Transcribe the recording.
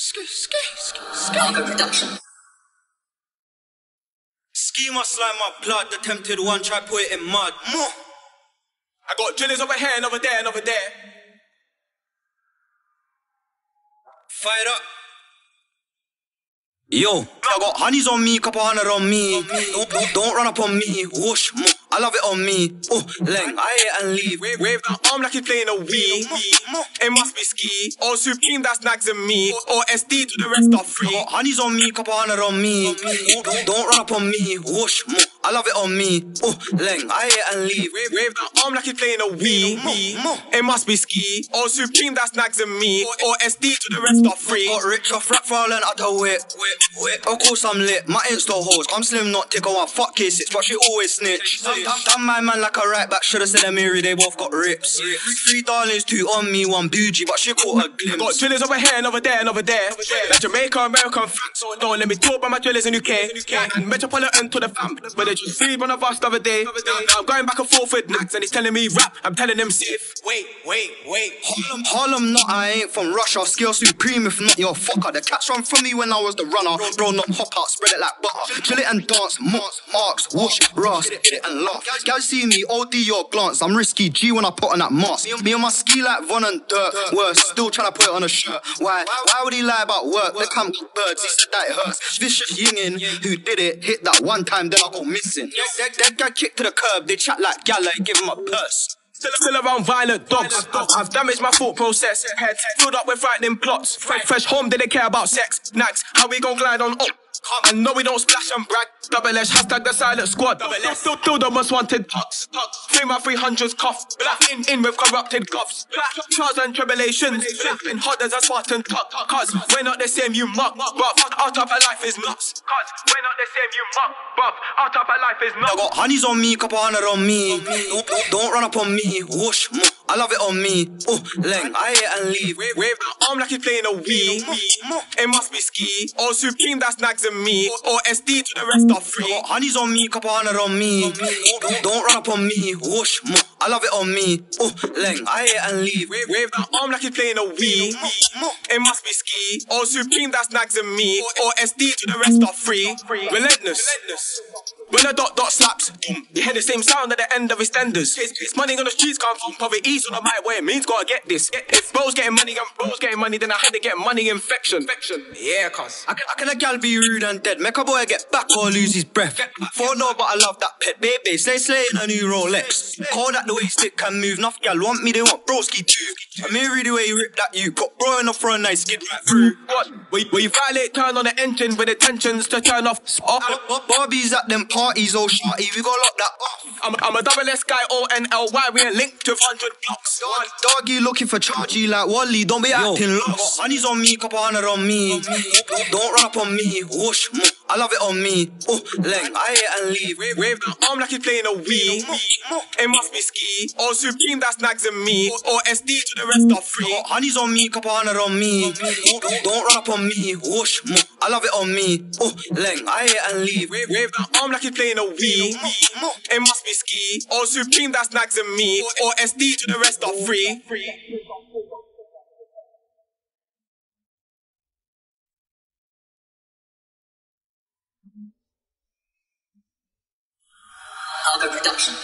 Ski, ski, ski, ski. Production. Schema slime my blood, the tempted one, try put it in mud. More. I got drillers over here and over there and over there. Fired up. Yo, I got honeys on me, couple hundred on me. Don't, don't, run up on me. Whoosh, mo. I love it on me. Oh, Leng, I hit and leave. Wave, wave that arm like he's playing a Wii. It must be ski. Or Supreme that snags in me. Or SD to the rest are I free. honeys on me, couple hundred on me. Don't, don't, don't run up on me. Whoosh, mo. I love it on me. Oh, Leng, I hit and leave. Wave, wave that arm like he's playing a Wii. It must be ski. Or Supreme that snags in me. Or SD to the rest are free. Got rich off rap falling out the whip. whip, whip. Of course I'm lit, my insta hoes. I'm slim, not tickle one fuck cases, but she always snitch. Damn my man like a right back, should've said a Mary, they both got rips. Three darlings, two on me, one bougie, but she caught a glimpse. Got drillers over here and over there and over there. Like Jamaica, American. So don't let me talk about my drillers in UK. And Metropolitan to the fam. But three on the bus other day. I'm going back and forth with Nax and he's telling me rap. I'm telling him safe. Wait, wait, wait. Harlem, Harlem, not I ain't from Russia. Skill supreme, if not your fucker. The cats run from me when I was the runner. Bro, not hop out, spread it like butter. Chill it and dance, marks, marks, whoosh, ras, hit it and laugh. Guys see me, OD your glance. I'm risky G when I put on that mask. Me and my ski like Von and Dirt. Worse, still trying to put it on a shirt. Why? Why would he lie about work? They come got birds, he said that it hurts. Vicious yingin, who did it, hit that one time, then I go missing. That, that guy kicked to the curb, they chat like gala, give him a purse. Still, still around violent dogs. I've damaged my thought process. Head filled up with frightening plots. Fresh, fresh home, didn't care about sex. Nags, how we gon' glide on up? I know we don't splash and brag. Double S, hashtag the silent squad. Double S, still, still the most wanted tucks. Three my 300s cough. Black in, in with corrupted cuffs. Trials and tribulations. Flipping hot as a Spartan tuck. Cause we're not the same, you muck. Bruv, type of life is nuts. Cause we're not the same, you muck. Bruv, type of life is nuts. I got honeys on me, couple hundred on me. Don't, don't, don't run up on me. Whoosh, mo. I love it on me. Oh, Leng, I hit and leave. Wave, wave that arm like he's playing a Wii. It must be ski. Or Supreme that snags in me. Or SD to the rest are free. got honeys on me, couple hundred on me. Don't, run up on me. Whoosh, mo. I love it on me. Oh, Leng, I hit and leave. Wave, wave that arm like he's playing a Wii. It must be ski. Or Supreme that snags in me. Or SD to the rest are free. Relentless. Relentless. When a dot dot slaps, you hear the same sound at the end of extenders. It's money on the streets come from poverty, so no matter what it means, gotta get this. If bro's getting money and bro's getting money, then I had to get money infection. infection. Yeah, cuz. I, can I can a gal be rude and dead, make a boy get back or lose his breath. For no, but I love that pet baby, slay slay in a new Rolex. Call that the way stick can move, enough gal want me, they want broski too. I mean, really the way you rip that you put bro enough for a nice skid right through. What? Where, where you violate, turn on the engine with intentions to turn off. Oh, oh, oh, off. Barbies at them parties, oh shawty, we got lock that off. I'm, I'm a double S guy, O N L Y. We ain't linked to 100 blocks. Doggy looking for chargy like Wally, don't be acting lost. Honeys on me, couple hundred on me. Don't, run up on me, whoosh, mo. I love it on me. Oh, Leng, I hit and leave. Wave, wave that arm like he's playing a Wii. It must be ski. Or Supreme that snags in me. Or SD to the rest are free. honeys on me, couple hundred on me. Don't, don't, don't run up on me, whoosh, mo. I love it on me. Oh, Leng, I hit and leave. Wave, wave that arm like he's playing a Wii. It must be ski. Or Supreme that snags in me. Or SD to the rest are free. Marker production.